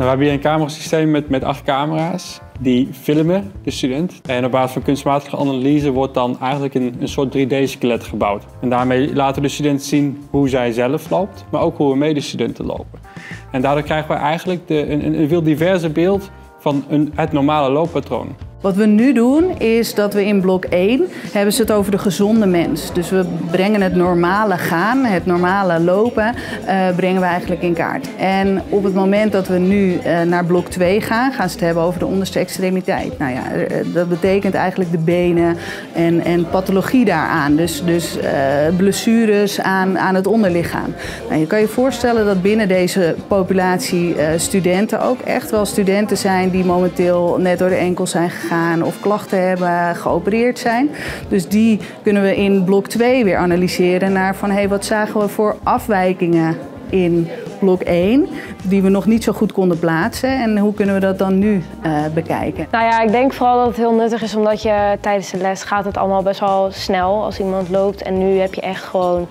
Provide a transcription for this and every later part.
we hebben hier een camerasysteem met, met acht camera's die filmen de student. En op basis van kunstmatige analyse wordt dan eigenlijk een, een soort 3D-skelet gebouwd. En daarmee laten de student zien hoe zij zelf loopt, maar ook hoe medestudenten lopen. En daardoor krijgen we eigenlijk de, een, een veel diverser beeld van een, het normale looppatroon. Wat we nu doen is dat we in blok 1 hebben ze het over de gezonde mens. Dus we brengen het normale gaan, het normale lopen, uh, brengen we eigenlijk in kaart. En op het moment dat we nu uh, naar blok 2 gaan, gaan ze het hebben over de onderste extremiteit. Nou ja, uh, dat betekent eigenlijk de benen en, en pathologie daaraan. Dus, dus blessures aan, aan het onderlichaam. Nou, je kan je voorstellen dat binnen deze populatie studenten ook echt wel studenten zijn die momenteel net door de enkel zijn gegaan of klachten hebben, geopereerd zijn. Dus die kunnen we in blok 2 weer analyseren naar van hey, wat zagen we voor afwijkingen in blok 1, die we nog niet zo goed konden plaatsen. En hoe kunnen we dat dan nu uh, bekijken? Nou ja, ik denk vooral dat het heel nuttig is omdat je tijdens de les gaat het allemaal best wel snel als iemand loopt. En nu heb je echt gewoon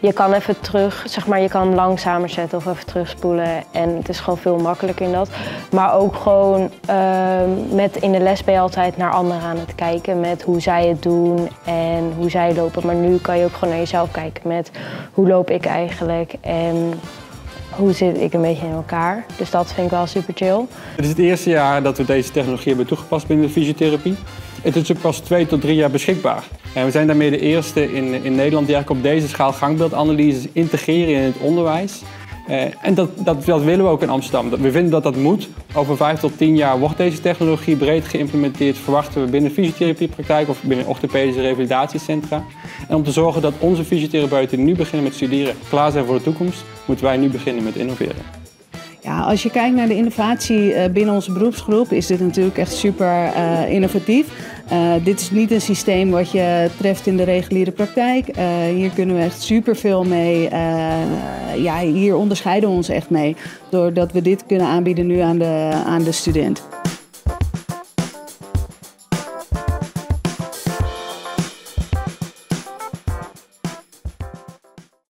je kan even terug, zeg maar, je kan langzamer zetten of even terugspoelen. En het is gewoon veel makkelijker in dat. Maar ook gewoon uh, met in de les ben je altijd naar anderen aan het kijken. Met hoe zij het doen en hoe zij lopen. Maar nu kan je ook gewoon naar jezelf kijken met hoe loop ik eigenlijk. En hoe zit ik een beetje in elkaar. Dus dat vind ik wel super chill. Het is het eerste jaar dat we deze technologie hebben toegepast binnen de fysiotherapie. Het is ook pas twee tot drie jaar beschikbaar. En we zijn daarmee de eerste in, in Nederland die eigenlijk op deze schaal gangbeeldanalyses integreren in het onderwijs. Uh, en dat, dat, dat, willen we ook in Amsterdam. We vinden dat dat moet. Over vijf tot tien jaar wordt deze technologie breed geïmplementeerd, verwachten we binnen fysiotherapiepraktijk of binnen orthopedische revalidatiecentra. En om te zorgen dat onze fysiotherapeuten nu beginnen met studeren klaar zijn voor de toekomst, moeten wij nu beginnen met innoveren. Ja, als je kijkt naar de innovatie eh, binnen onze beroepsgroep, is dit natuurlijk echt super uh, innovatief. Uh, dit is niet een systeem wat je treft in de reguliere praktijk. Hier kunnen we echt superveel mee. Uh, ja, hier onderscheiden we ons echt mee. Doordat we dit kunnen aanbieden nu aan de, aan de student.